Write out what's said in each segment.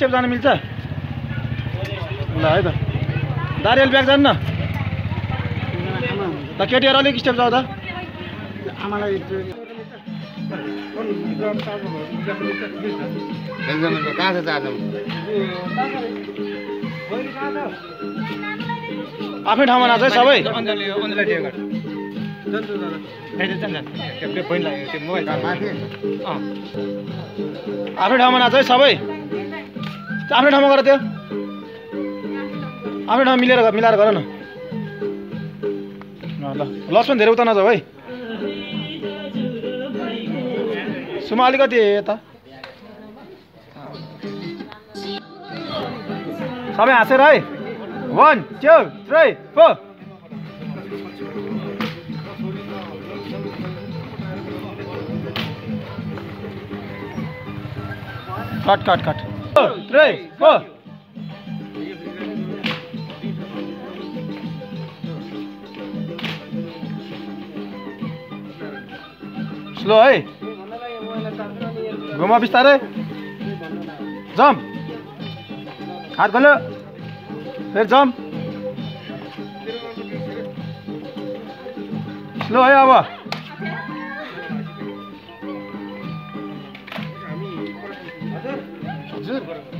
Step जानु मिल्छ ल है त दारियल ब्याग जानु न त केटीहरू अलिक स्टेप जाऊ त आमालाई बेन्जामिनको कहाँ छ चार्जर आफ्नै ठाउँमा नाच है सबै आफ्नै ठाउँमा नाच है सबै आफ्नै ठाउँमा गर त्यो। आफ्नै ठाउँमा मिलेर मिलाएर गर न। ल लक्ष्मण धेरै उता नजाऊ है। सुमा अलिकति यता। सबै हाँसेर है। One two three four cut cut cut three four slow है घुमा बिस्तारै जम्प हात खोल्यो फेरि जम्प स्लो है अब अनुमति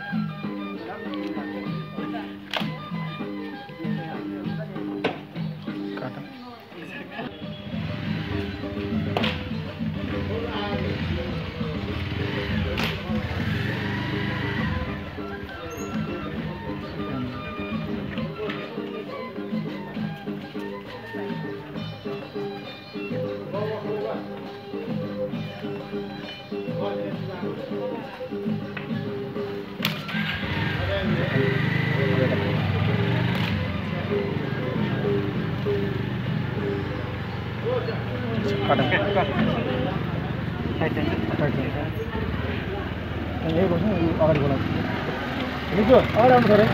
काट। अगाडि बोलाउँछु मिठो अगाडि आउनु छोरे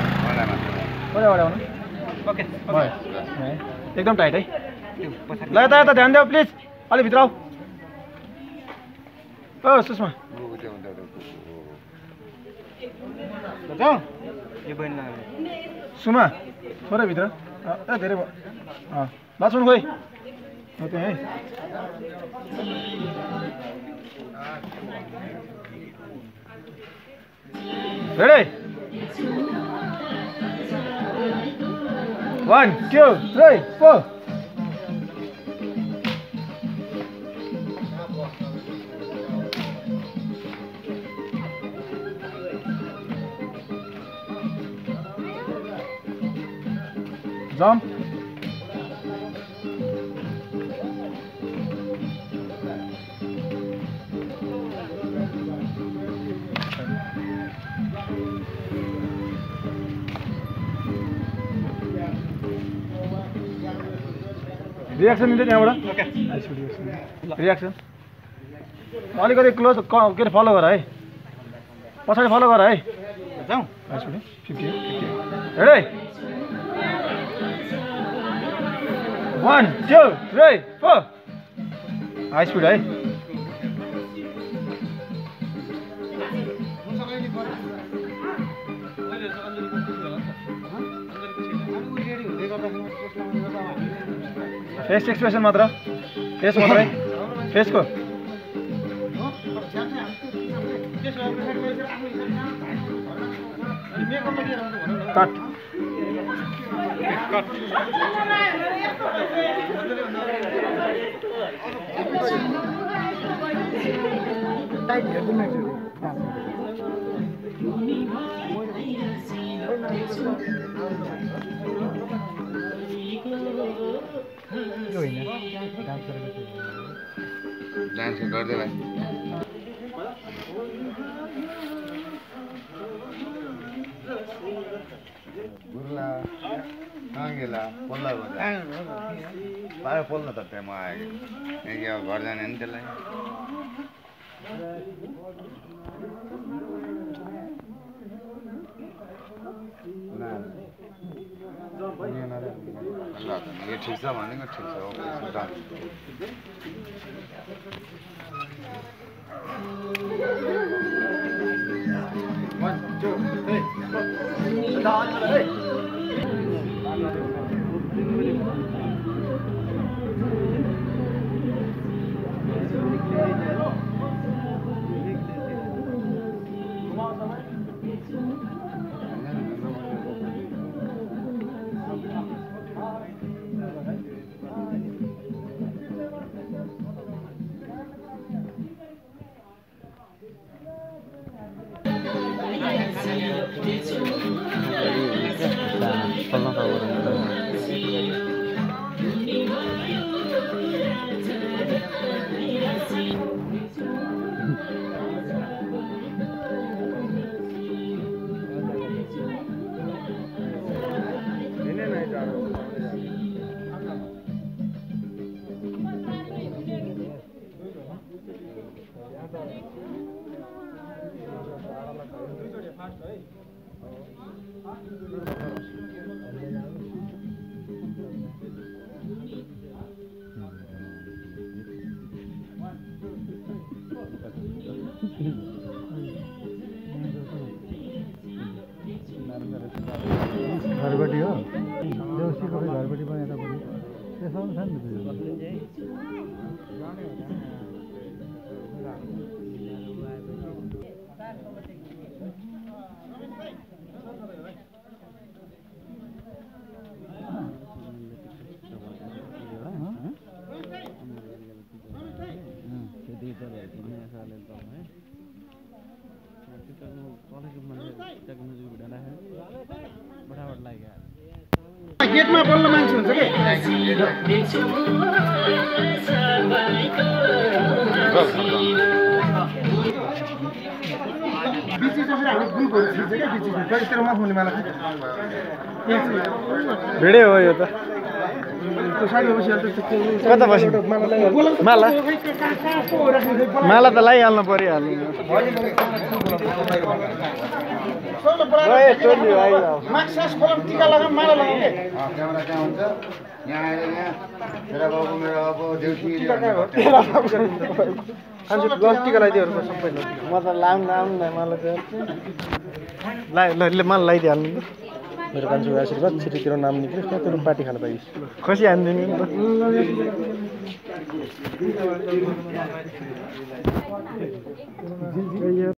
कहिले अगाडि आउनु ओके भयो है एकदम टाइट है ल यता यता ध्यान देऊ प्लिज अलिक भित्र आऊ ओ सुषमा. सुमा थोरै भित्र. धेरै भयो लक्ष्मण खोइ हो त्यो है ready one two three reaction दिन्छ त्यहाँबाट रियाक्सन अलिकति क्लोज क- अरे फलो गर है पछाडि फलो गर है जाउँ fifty ready one two three four high speed है फेस एक्सप्रेसन मात्र फेस मात्रै फेसको कट टाइट हेरिदिनु डान्स गर्दै भाइ गुरुला कहाँ गेला? पोल्दा गर्दा पायो पोल्न त त्यहाँ म आएँ। यहाँ के अब घर जाने नि त्यसलाई। ल, यो ठिक छ भनेको ठिक छ घरबटी हो। देउसीको घरबटी पनि। यतापट्टि त्यसमा पनि छ नि गेटमा बोल्न मान्छे हुन्छ कि भिडै हो यो त कता बस्यो माला माला त लगाइहाल्नु माक्सास खोलम टिका लगाइदियो सबै म त लाउनु माला माला लगाइदिइहाल्नु मेरो कान्छुको आशीर्वाद छिटोतिर नाम निक्ल्यो त्यहाँ तेरो पार्टी खान पाइस् खसी त